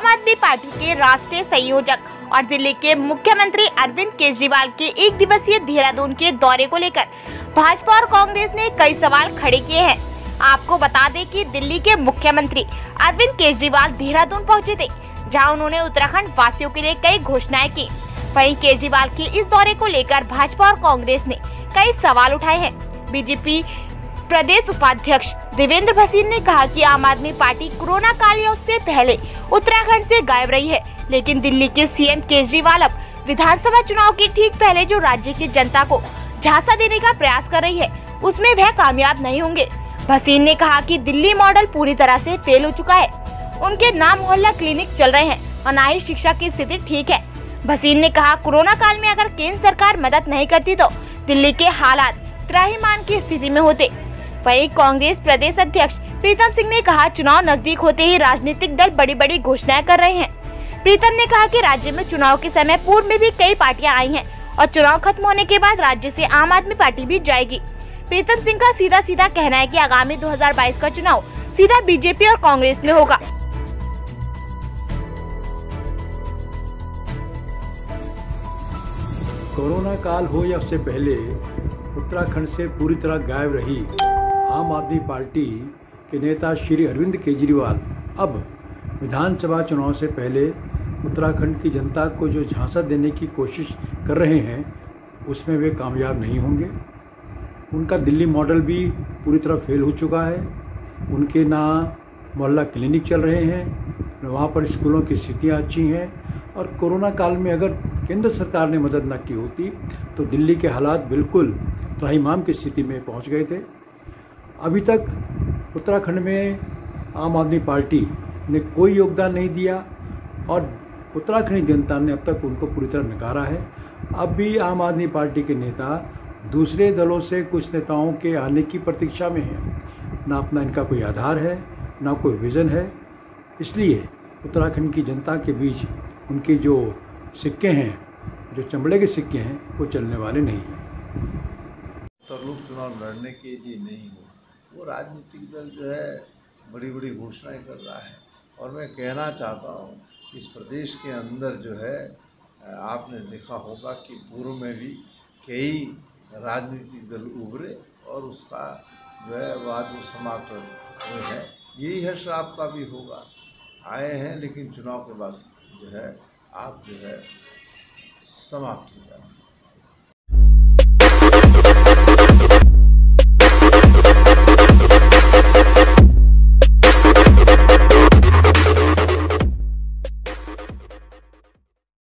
आम आदमी पार्टी के राष्ट्रीय संयोजक और दिल्ली के मुख्यमंत्री अरविंद केजरीवाल के एक दिवसीय देहरादून के दौरे को लेकर भाजपा और कांग्रेस ने कई सवाल खड़े किए हैं। आपको बता दें कि दिल्ली के मुख्यमंत्री अरविंद केजरीवाल देहरादून पहुँचे थे, जहाँ उन्होंने उत्तराखंड वासियों के लिए कई घोषणाएँ की। वहीं केजरीवाल के इस दौरे को लेकर भाजपा और कांग्रेस ने कई सवाल उठाए हैं। बीजेपी प्रदेश उपाध्यक्ष देवेंद्र भसीन ने कहा कि आम आदमी पार्टी कोरोना काल या उससे पहले उत्तराखंड से गायब रही है, लेकिन दिल्ली के सीएम केजरीवाल अब विधानसभा चुनाव के ठीक पहले जो राज्य की जनता को झांसा देने का प्रयास कर रही है, उसमें वह कामयाब नहीं होंगे। भसीन ने कहा कि दिल्ली मॉडल पूरी तरह से फेल हो चुका है। उनके नाम मोहल्ला क्लिनिक चल रहे हैं और ना ही शिक्षा की स्थिति ठीक है। भसीन ने कहा, कोरोना काल में अगर केंद्र सरकार मदद नहीं करती तो दिल्ली के हालात त्राहीमान की स्थिति में होते। वहीं कांग्रेस प्रदेश अध्यक्ष प्रीतम सिंह ने कहा, चुनाव नज़दीक होते ही राजनीतिक दल बड़ी बड़ी घोषणाएँ कर रहे हैं। प्रीतम ने कहा कि राज्य में चुनाव के समय पूर्व में भी कई पार्टियाँ आई हैं और चुनाव खत्म होने के बाद राज्य से आम आदमी पार्टी भी जाएगी। प्रीतम सिंह का सीधा सीधा कहना है कि आगामी 2022 का चुनाव सीधा बीजेपी और कांग्रेस में होगा। कोरोना काल हो या उससे पहले, उत्तराखंड से पूरी तरह गायब रही। आम आदमी पार्टी के नेता श्री अरविंद केजरीवाल अब विधानसभा चुनाव से पहले उत्तराखंड की जनता को जो झांसा देने की कोशिश कर रहे हैं, उसमें वे कामयाब नहीं होंगे। उनका दिल्ली मॉडल भी पूरी तरह फेल हो चुका है। उनके ना मोहल्ला क्लिनिक चल रहे हैं वहाँ पर स्कूलों की स्थितियाँ अच्छी हैं और कोरोना काल में अगर केंद्र सरकार ने मदद न की होती तो दिल्ली के हालात बिल्कुल त्राहीमाम की स्थिति में पहुँच गए थे। अभी तक उत्तराखंड में आम आदमी पार्टी ने कोई योगदान नहीं दिया और उत्तराखंडी जनता ने अब तक उनको पूरी तरह नकारा है। अब भी आम आदमी पार्टी के नेता दूसरे दलों से कुछ नेताओं के आने की प्रतीक्षा में हैं। ना अपना इनका कोई आधार है, ना कोई विज़न है। इसलिए उत्तराखंड की जनता के बीच उनके जो सिक्के हैं, जो चमड़े के सिक्के हैं, वो चलने वाले नहीं हैं। चुनाव लड़ने के लिए नहीं हो वो राजनीतिक दल जो है बड़ी बड़ी घोषणाएँ कर रहा है। और मैं कहना चाहता हूँ, इस प्रदेश के अंदर जो है, आपने देखा होगा कि पूर्व में भी कई राजनीतिक दल उभरे और उसका जो है, वाद समाप्त हुए हैं। यही हर्ष आपका भी होगा। आए हैं, लेकिन चुनाव के बाद जो है, आप जो है, समाप्त हो जाए